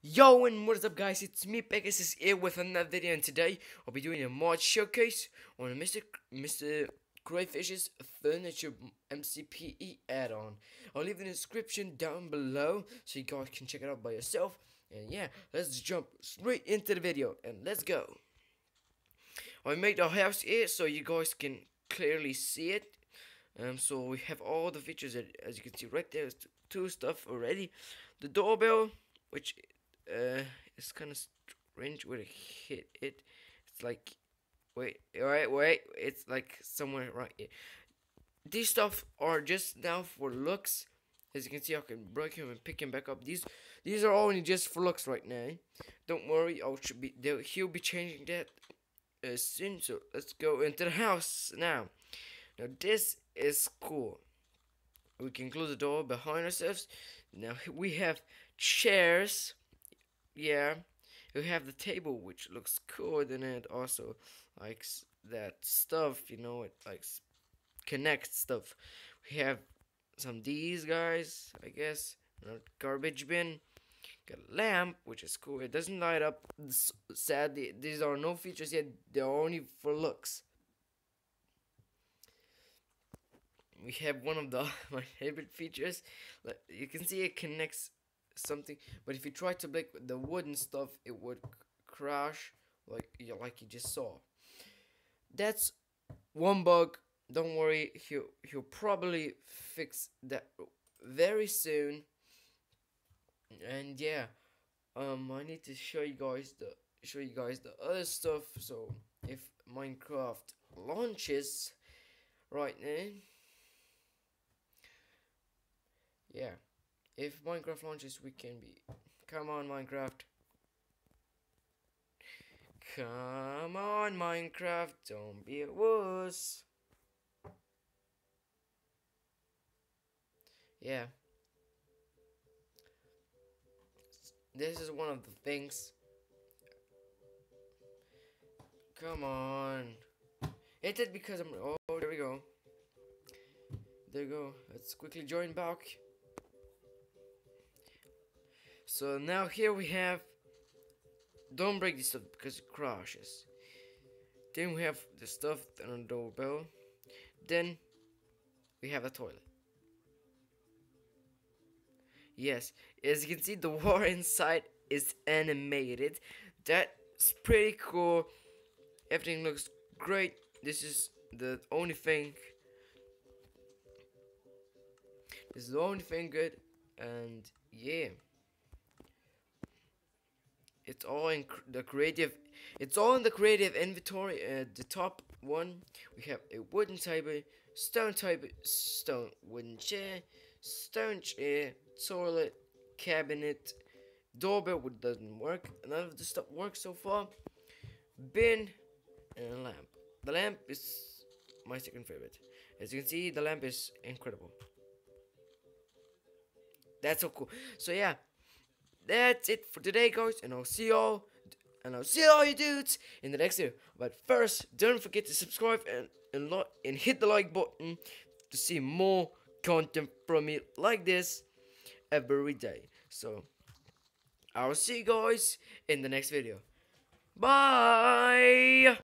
Yo and what is up guys, it's me Pegasus here with another video and today I'll be doing a mod showcase on Mr. Mr. Crayfish's Furniture MCPE add-on. I'll leave the description down below so you guys can check it out by yourself. And yeah, let's jump straight into the video and let's go. I made the house here so you guys can clearly see it. Um, so we have all the features that, as you can see right there, two stuff already. The doorbell, which uh, it's kind of strange where to hit it. It's like, wait, wait, wait. It's like somewhere right here. These stuff are just now for looks. As you can see, I can break him and pick him back up. These these are only just for looks right now. Don't worry, I should be. He'll be changing that uh, soon. So let's go into the house now. Now this is cool. We can close the door behind ourselves. Now we have chairs yeah, you have the table which looks cool, and it also likes that stuff, you know, it likes connect stuff. We have some these guys, I guess, garbage bin. Got a lamp, which is cool. It doesn't light up. Sadly, these are no features yet. They're only for looks. We have one of the my favorite features. You can see it connects something. But if you try to break the wooden stuff, it would crash like you like you just saw. That's one bug. Don't worry, he'll he'll probably fix that very soon. And yeah, um, I need to show you guys the show you guys the other stuff. So if Minecraft launches right now, yeah. If Minecraft launches, we can be. Come on, Minecraft. Come on, Minecraft. Don't be a wuss. Yeah. This is one of the things. Come on. It because I'm. Oh, there we go. There we go. Let's quickly join back. So now here we have, don't break this stuff because it crashes. Then we have the stuff on the doorbell. Then we have a toilet. Yes, as you can see, the wall inside is animated. That's pretty cool. Everything looks great. This is the only thing. This is the only thing good. And yeah it's all in the creative it's all in the creative inventory at the top one. We have a wooden table stone table stone wooden chair stone chair toilet cabinet doorbell which doesn't work. None of the stuff works so far. Bin and a lamp. The lamp is my second favorite. As you can see the lamp is incredible. That's so cool. So yeah that's it for today, guys, and I'll see y'all, and I'll see all you dudes in the next video. But first, don't forget to subscribe and and, like, and hit the like button to see more content from me like this every day. So, I'll see you guys in the next video. Bye!